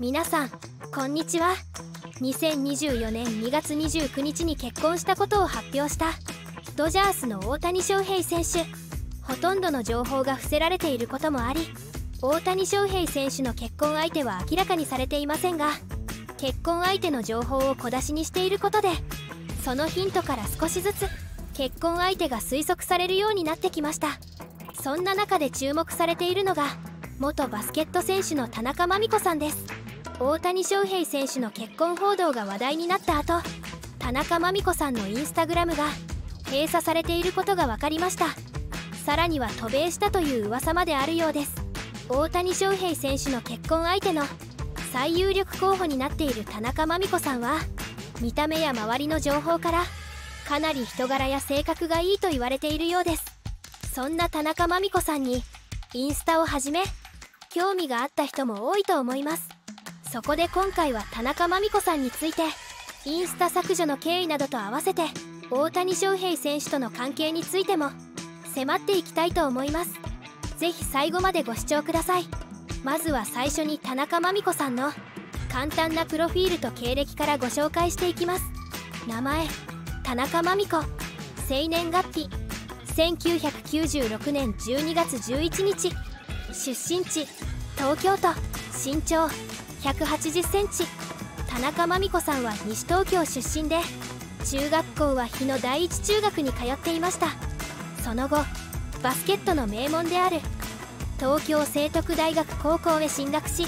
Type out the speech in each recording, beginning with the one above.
皆さんこんにちは。2024年2月29日に結婚したことを発表した。ドジャースの大谷翔平選手。ほとんどの情報が伏せられていることもあり大谷翔平選手の結婚相手は明らかにされていませんが結婚相手の情報を小出しにしていることでそのヒントから少しずつ結婚相手が推測されるようになってきました。そんな中で注目されているのが元バスケット選手の田中真美子さんです。大谷翔平選手の結婚報道が話題になった後田中真美子さんのインスタグラムが閉鎖されていることが分かりました。さらには渡米したという噂まであるようです。大谷翔平選手の結婚相手の最有力候補になっている田中真美子さんは見た目や周りの情報からかなり人柄や性格がいいと言われているようです。そんな田中真美子さんにインスタをはじめ興味があった人も多いと思います。そこで今回は田中真美子さんについてインスタ削除の経緯などと合わせて大谷翔平選手との関係についても迫っていきたいと思います。是非最後までご視聴ください。まずは最初に田中真美子さんの簡単なプロフィールと経歴からご紹介していきます。名前田中真美子。生年月日1996年12月11日。出身地東京都身長1 8 0センチ。田中真美子さんは西東京出身で中学校は日野第一中学に通っていました。その後バスケットの名門である東京聖徳大学高校へ進学し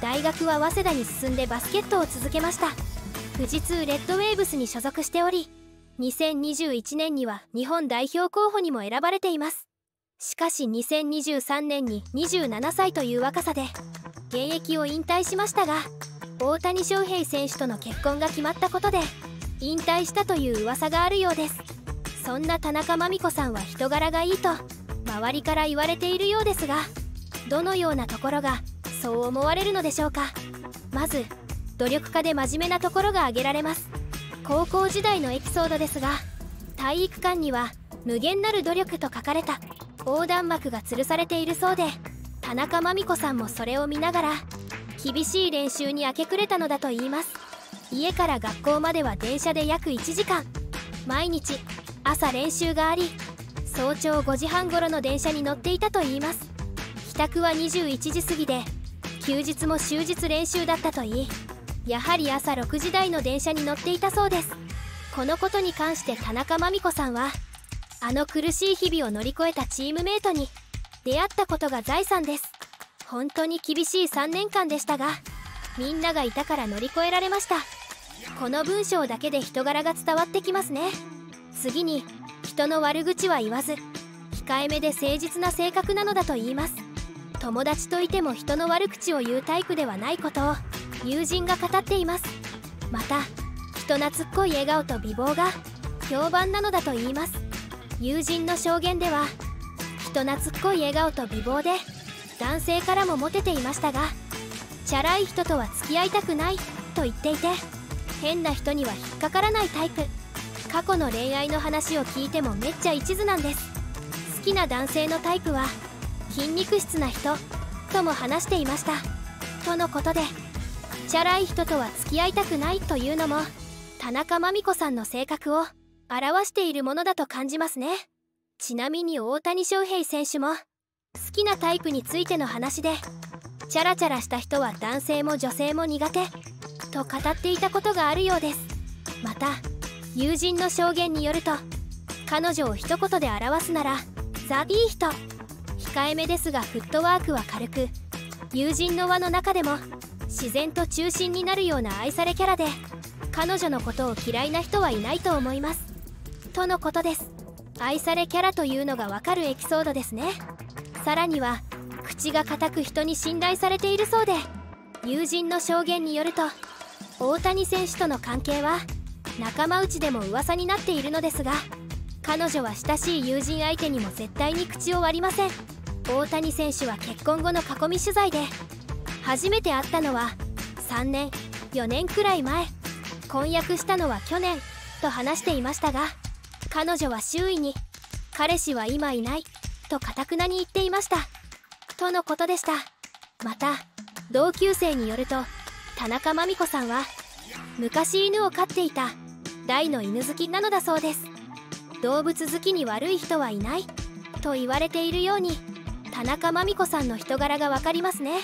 大学は早稲田に進んでバスケットを続けました。富士通レッドウェーブスに所属しており2021年には日本代表候補にも選ばれています。しかし2023年に27歳という若さで現役を引退しましたが大谷翔平選手との結婚が決まったことで引退したという噂があるようです。そんな田中真美子さんは人柄がいいと周りから言われているようですがどのようなところがそう思われるのでしょうか。まず努力家で真面目なところが挙げられます。高校時代のエピソードですが体育館には「無限なる努力」と書かれた横断幕が吊るされているそうで田中真美子さんもそれを見ながら厳しい練習に明け暮れたのだといいます。家から学校までは電車で約1時間。毎日朝練習があり早朝5時半頃の電車に乗っていたといいます。帰宅は21時過ぎで休日も終日練習だったといい。やはり朝6時台の電車に乗っていたそうです。このことに関して田中真美子さんはあの苦しい日々を乗り越えたチームメイトに出会ったことが財産です。本当に厳しい3年間でしたがみんながいたから乗り越えられました。この文章だけで人柄が伝わってきますね。次に人の悪口は言わず控えめで誠実な性格なのだと言います。友達といても人の悪口を言うタイプではないことを友人が語っています。また人懐っこい笑顔と美貌が評判なのだと言います。友人の証言では人懐っこい笑顔と美貌で男性からもモテていましたがチャラい人とは付き合いたくないと言っていて変な人には引っかからないタイプ。過去の恋愛の話を聞いてもめっちゃ一途なんです。好きな男性のタイプは筋肉質な人とも話していました。とのことでチャラい人とは付き合いたくないというのも田中真美子さんの性格を表しているものだと感じますね。ちなみに大谷翔平選手も好きなタイプについての話でチャラチャラした人は男性も女性も苦手と語っていたことがあるようです。また友人の証言によると彼女を一言で表すならザ・いい人控えめですがフットワークは軽く友人の輪の中でも自然と中心になるような愛されキャラで彼女のことを嫌いな人はいないと思います。とのことです。愛されキャラというのがわかるエピソードですね。さらには口が固く人に信頼されているそうで友人の証言によると大谷選手との関係は仲間内でも噂になっているのですが彼女は親しい友人相手にも絶対に口を割りません。大谷選手は結婚後の囲み取材で初めて会ったのは3年4年くらい前。婚約したのは去年と話していましたが彼女は周囲に彼氏は今いないとかたくなに言っていました。とのことでした。また同級生によると田中真美子さんは昔犬を飼っていた大の犬好きなのだそうです。動物好きに悪い人はいないと言われているように田中真美子さんの人柄が分かりますね。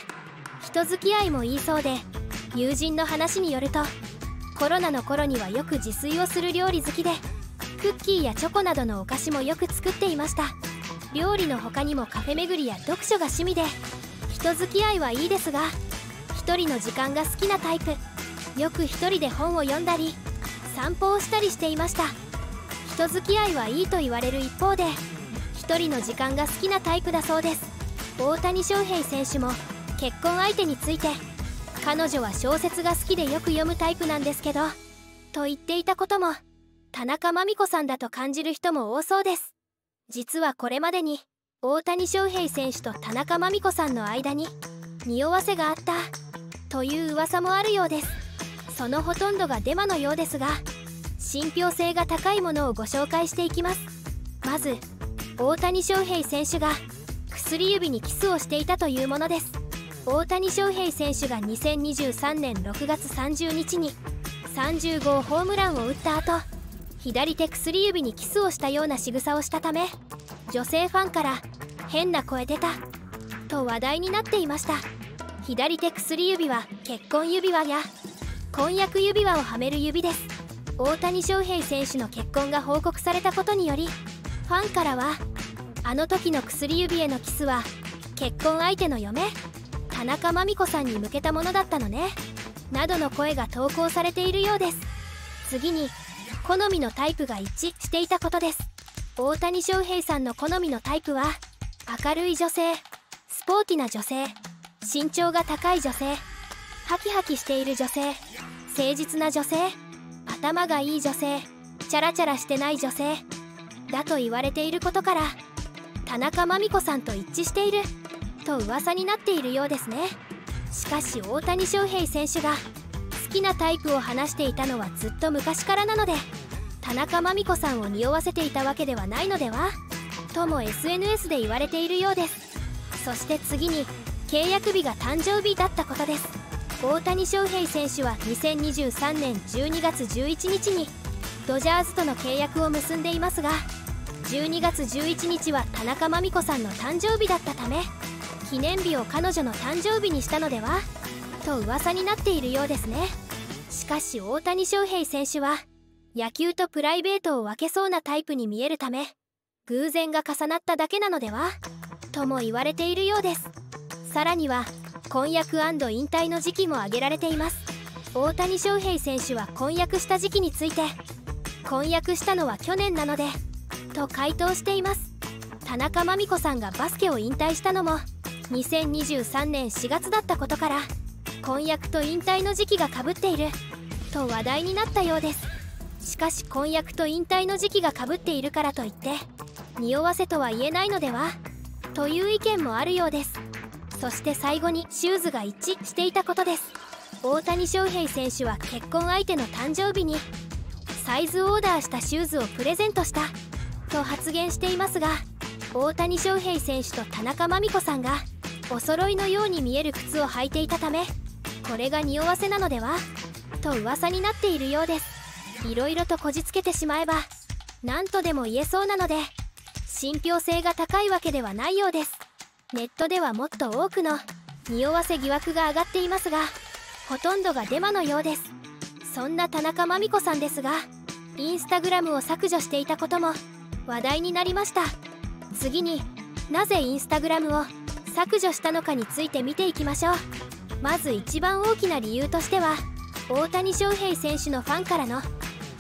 人付き合いもいいそうで友人の話によるとコロナの頃にはよく自炊をする料理好きでクッキーやチョコなどのお菓子もよく作っていました。料理の他にもカフェ巡りや読書が趣味で人付き合いはいいですが一人の時間が好きなタイプ。よく一人で本を読んだり散歩をしたりしていました。人付き合いはいいと言われる一方で一人の時間が好きなタイプだそうです。大谷翔平選手も結婚相手について彼女は小説が好きでよく読むタイプなんですけどと言っていたことも。田中真美子さんだと感じる人も多そうです。実はこれまでに大谷翔平選手と田中真美子さんの間に匂わせがあったという噂もあるようです。そのほとんどがデマのようですが信憑性が高いものをご紹介していきます。まず大谷翔平選手が薬指にキスをしていたというものです。大谷翔平選手が2023年6月30日に30号ホームランを打った後左手薬指にキスをしたような仕草をしたため女性ファンから「変な声出た」と話題になっていました。左手薬指は結婚指輪や婚約指輪をはめる指です。大谷翔平選手の結婚が報告されたことによりファンからはあの時の薬指へのキスは結婚相手の嫁田中真美子さんに向けたものだったのねなどの声が投稿されているようです。次に好みのタイプが一致していたことです。大谷翔平さんの好みのタイプは明るい女性スポーティな女性身長が高い女性ハキハキしている女性誠実な女性頭がいい女性チャラチャラしてない女性だと言われていることから田中真美子さんと一致していると噂になっているようですね。しかし大谷翔平選手がきなタイプを話していたのはずっと昔からなので田中真美子さんを匂わせていたわけではないのでは？とも SNS で言われているようです。そして次に契約日が誕生日だったことです。大谷翔平選手は2023年12月11日にドジャーズとの契約を結んでいますが12月11日は田中真美子さんの誕生日だったため記念日を彼女の誕生日にしたのでは？と噂になっているようですね。しかし大谷翔平選手は野球とプライベートを分けそうなタイプに見えるため偶然が重なっただけなのではとも言われているようです。さらには婚約引退の時期も挙げられています。大谷翔平選手は婚約した時期について婚約したのは去年なのでと回答しています。田中真美子さんがバスケを引退したのも2023年4月だったことから婚約と引退の時期がかぶっている。と話題になったようです。しかし婚約と引退の時期がかぶっているからといって匂わせとは言えないのでは？という意見もあるようです。そして最後にシューズが一致していたことです。大谷翔平選手は結婚相手の誕生日にサイズオーダーしたシューズをプレゼントした。と発言していますが大谷翔平選手と田中真美子さんがお揃いのように見える靴を履いていたためこれが匂わせなのでは？と噂になっているようです。いろいろとこじつけてしまえば何とでも言えそうなので信憑性が高いわけではないようです。ネットではもっと多くの匂わせ疑惑が上がっていますがほとんどがデマのようです。そんな田中真美子さんですがインスタグラムを削除していたことも話題になりました。次になぜインスタグラムを削除したのかについて見ていきましょう。まず一番大きな理由としては大谷翔平選手のファンからの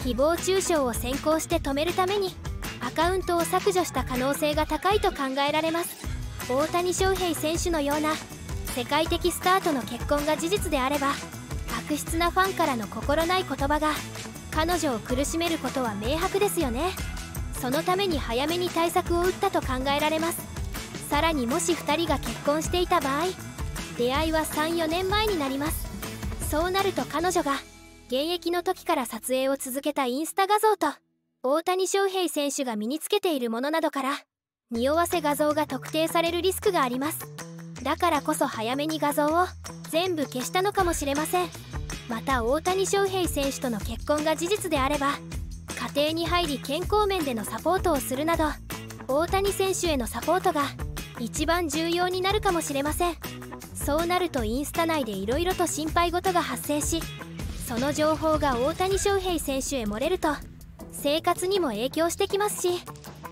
誹謗中傷を先行して止めるためにアカウントを削除した可能性が高いと考えられます。大谷翔平選手のような世界的スターとの結婚が事実であれば悪質なファンからの心ない言葉が彼女を苦しめることは明白ですよね。そのために早めに対策を打ったと考えられます。さらにもし2人が結婚していた場合出会いは34年前になります。そうなると彼女が現役の時から撮影を続けたインスタ画像と大谷翔平選手が身につけているものなどから匂わせ画像が特定されるリスクがあります。だからこそ早めに画像を全部消したのかもしれません。また大谷翔平選手との結婚が事実であれば家庭に入り健康面でのサポートをするなど大谷選手へのサポートが一番重要になるかもしれません。そうなるとインスタ内でいろいろと心配事が発生しその情報が大谷翔平選手へ漏れると生活にも影響してきますし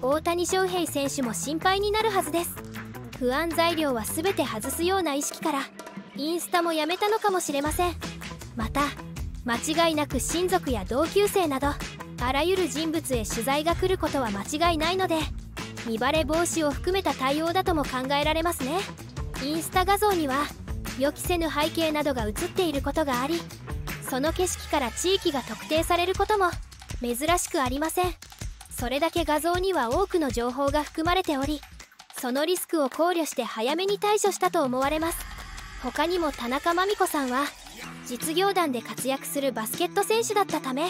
大谷翔平選手も心配になるはずです。不安材料は全て外すような意識からインスタもやめたのかもしれません。また間違いなく親族や同級生などあらゆる人物へ取材が来ることは間違いないので見バレ防止を含めた対応だとも考えられますね。インスタ画像には予期せぬ背景などが映っていることがありその景色から地域が特定されることも珍しくありません。それだけ画像には多くの情報が含まれておりそのリスクを考慮して早めに対処したと思われます。他にも田中真美子さんは実業団で活躍するバスケット選手だったため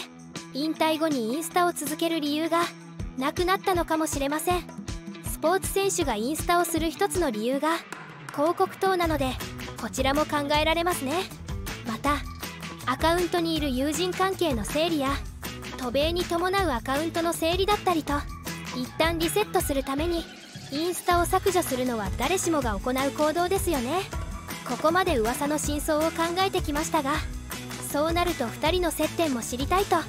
引退後にインスタを続ける理由がなくなったのかもしれません。スポーツ選手がインスタをする一つの理由が広告等なのでこちらも考えられますね。またアカウントにいる友人関係の整理や渡米に伴うアカウントの整理だったりと一旦リセットするためにインスタを削除するのは誰しもが行う行動ですよね。ここまで噂の真相を考えてきましたがそうなると2人の接点も知りたいと考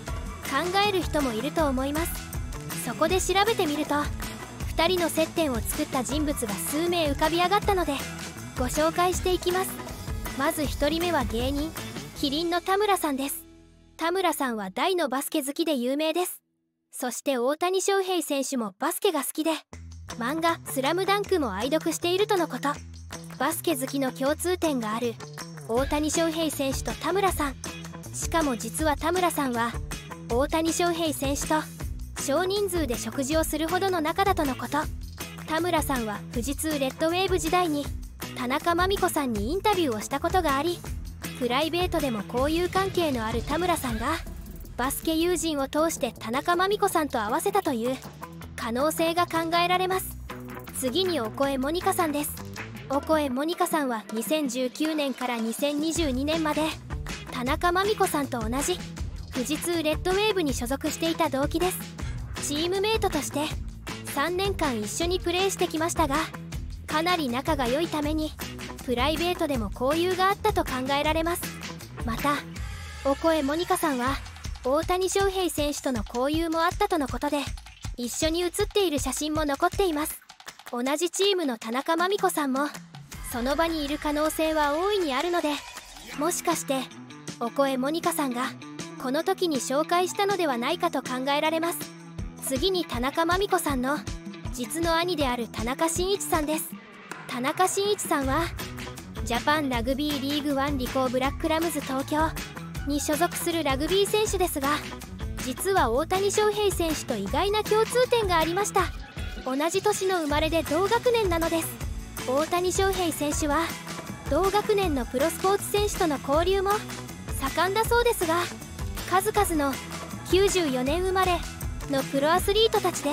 える人もいると思います。そこで調べてみると2人の接点を作った人物が数名浮かび上がったのでご紹介していきます。まず1人目は芸人キリンの田村さんです。田村さんは大のバスケ好きで有名です。そして大谷翔平選手もバスケが好きで漫画「スラムダンクも愛読しているとのこと。バスケ好きの共通点がある大谷翔平選手と田村さん。しかも実は田村さんは大谷翔平選手と少人数で食事をするほどの仲だとのこと。田村さんは富士通レッドウェーブ時代に田中真美子さんにインタビューをしたことがありプライベートでも交友関係のある田村さんがバスケ友人を通して田中真美子さんと合わせたという可能性が考えられます。次にお声モニカさんです。お声モニカさんは2019年から2022年まで田中真美子さんと同じ富士通レッドウェーブに所属していた同期です。チームメイトとして3年間一緒にプレーしてきましたがかなり仲が良いためにプライベートでも交友があったと考えられます。またお声モニカさんは大谷翔平選手との交友もあったとのことで一緒に写っている写真も残っています。同じチームの田中真美子さんもその場にいる可能性は大いにあるのでもしかしてお声モニカさんがこの時に紹介したのではないかと考えられます。次に田中真美子さんの実の兄である田中真一さんです。田中真一さんはジャパンラグビーリーグワンリコーブラックラムズ東京に所属するラグビー選手ですが実は大谷翔平選手と意外な共通点がありました。同じ年の生まれで同学年なのです。大谷翔平選手は同学年のプロスポーツ選手との交流も盛んだそうですが数々の94年生まれのプロアスリートたちで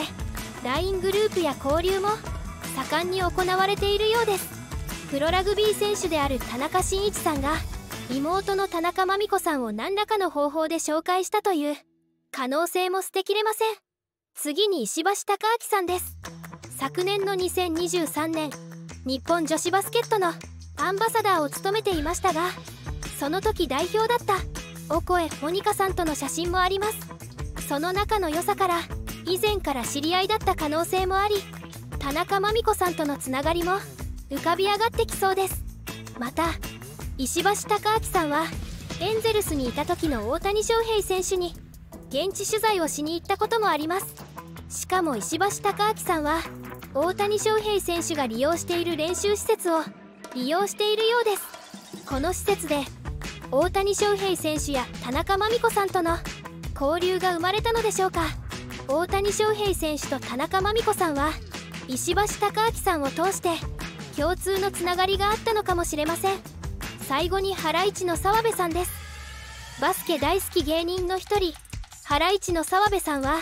LINE グループや交流も盛んに行われているようです。プロラグビー選手である田中真一さんが妹の田中真美子さんを何らかの方法で紹介したという可能性も捨てきれません。次に石橋貴明さんです。昨年の2023年日本女子バスケットのアンバサダーを務めていましたがその時代表だったお声モニカさんとの写真もあります。その仲の良さから以前から知り合いだった可能性もあり田中真美子さんとのつながりも浮かび上がってきそうです。また石橋貴明さんはエンゼルスにいた時の大谷翔平選手に現地取材をしに行ったこともあります。しかも石橋貴明さんは大谷翔平選手が利用している練習施設を利用しているようです。この施設で大谷翔平選手や田中真美子さんとの交流が生まれたのでしょうか。大谷翔平選手と田中真美子さんは石橋貴明さんを通して共通のつながりがあったのかもしれません。最後にハライチの澤部さんです。バスケ大好き芸人の一人ハライチの澤部さんは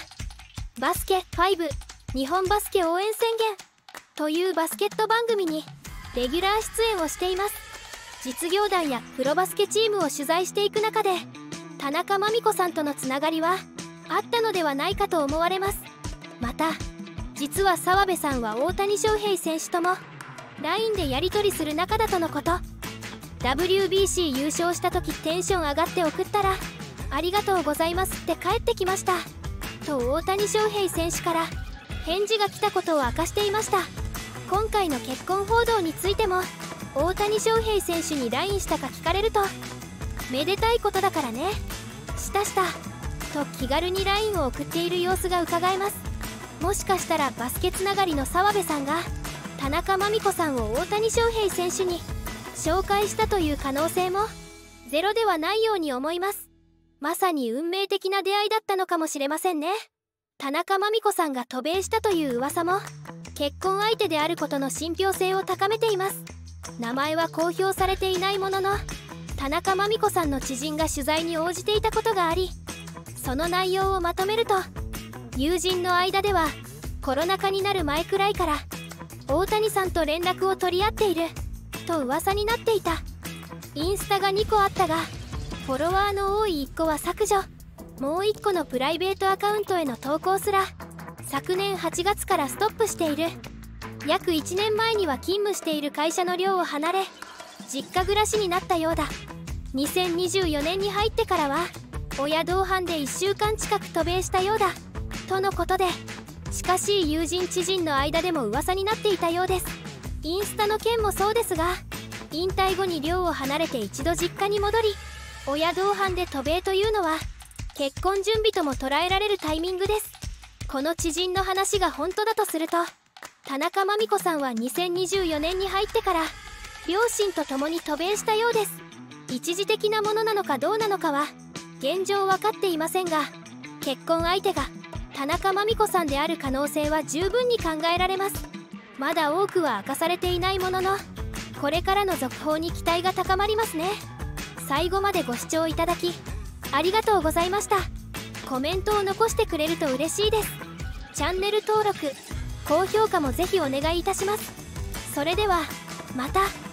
バスケ5日本バスケ応援宣言というバスケット番組にレギュラー出演をしています。実業団やプロバスケチームを取材していく中で田中真美子さんとのつながりはあったのではないかと思われます。また実は澤部さんは大谷翔平選手とも LINE でやり取りする仲だとのこと。WBC 優勝した時テンション上がって送ったら「ありがとうございます」って帰ってきました。と大谷翔平選手から返事が来たことを明かしていました。今回の結婚報道についても大谷翔平選手に LINE したか聞かれるとめでたいことだからね。したした。と気軽に LINE を送っている様子がうかがえます。もしかしたらバスケつながりの澤部さんが田中真美子さんを大谷翔平選手に紹介したという可能性も。ゼロではないように思います。まさに運命的な出会いだったのかもしれませんね。田中真美子さんが渡米したという噂も。結婚相手であることの信憑性を高めています。名前は公表されていないものの田中真美子さんの知人が取材に応じていたことがありその内容をまとめると友人の間ではコロナ禍になる前くらいから大谷さんと連絡を取り合っていると噂になっていた。インスタが2個あったがフォロワーの多い1個は削除。もう1個のプライベートアカウントへの投稿すら昨年8月からストップしている。約1年前には勤務している会社の寮を離れ実家暮らしになったようだ。2024年に入ってからは親同伴で1週間近く渡米したようだとのことで近しい友人知人の間でも噂になっていたようです。インスタの件もそうですが引退後に寮を離れて一度実家に戻り親同伴で渡米というのは結婚準備とも捉えられるタイミングです。この知人の話が本当だとすると田中真美子さんは2024年に入ってから両親と共に渡米したようです。一時的なものなのかどうなのかは現状分かっていませんが結婚相手が田中真美子さんである可能性は十分に考えられます。まだ多くは明かされていないもののこれからの続報に期待が高まりますね。最後までご視聴いただきありがとうございました。コメントを残してくれると嬉しいです。チャンネル登録高評価もぜひお願いいたします。それではまた。